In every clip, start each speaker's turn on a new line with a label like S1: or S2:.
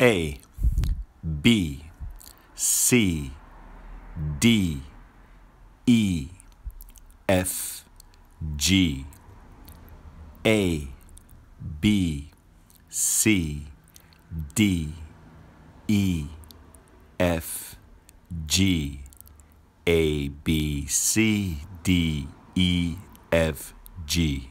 S1: A B C D E F G. A B C D E F G. A B C D E F G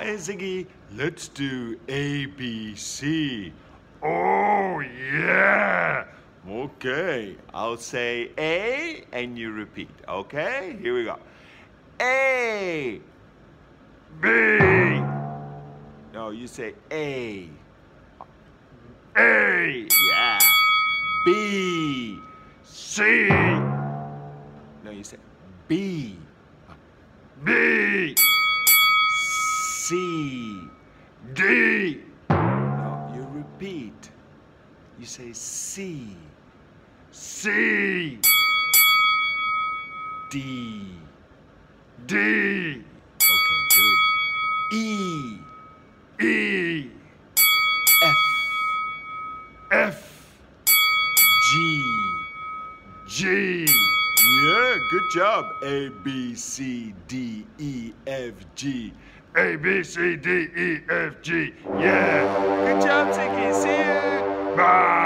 S2: Hi, Ziggy. Let's do ABC. Oh, yeah. Okay. I'll say A and you repeat. Okay? Here we go. A. B. No, you say A. A. Yeah. B. C. No, you say B. B. C. D. No, you repeat. You say C. C. D. D. Okay, good. E. E. F. F. G. G. Yeah, good job. A, B, C, D, E, F, G. A, B, C, D, E, F, G. Yeah. Good job, Ziggy. See you. Bye.